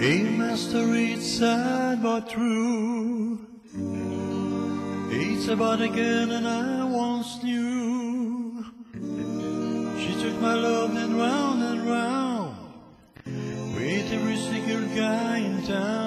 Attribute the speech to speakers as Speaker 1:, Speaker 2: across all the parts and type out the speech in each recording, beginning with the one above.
Speaker 1: A master, it's sad but true. It's about a girl and I once knew. She took my love and round and round with every single guy in town.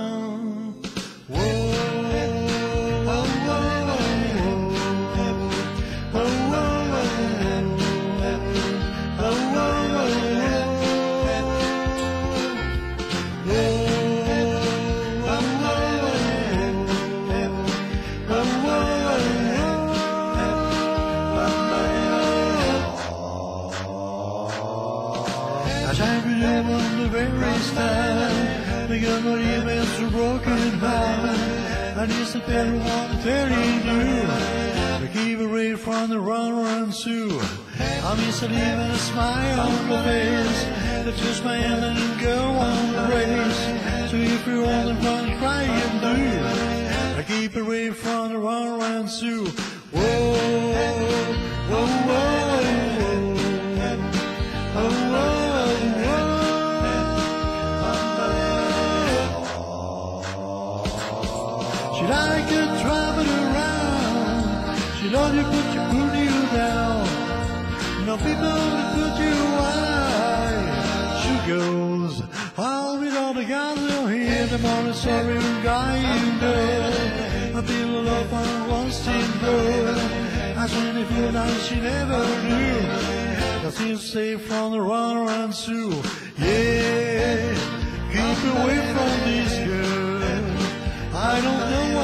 Speaker 1: As I remember the very start, the young even so broken heart. I just a better one telling you to keep away from the Runaround Sue. I miss it even a smile on the face. That just my hand and go on the race. So if you want to run, cry and do. I keep away from the Runaround Sue. Whoa, She like to travel around. She love you, but you put you down. No people to put you wide. She goes, I'll be all together here the morning. Sorry, know. I feel a love I once did know. I if you know she never knew. Cause he's safe from the Runaround Sue.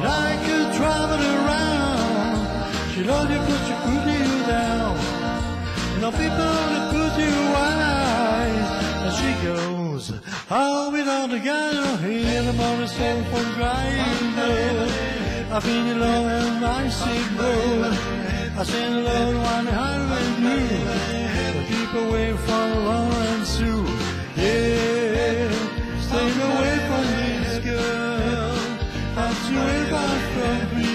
Speaker 1: She like to travel around. She love you, but she put you down. No people to put you wise. And she goes, I'll be down together here in the morning, stand for crying. I feel the love and I sing low. I sing love one hundred you. So keep away from wrong and Sue. Back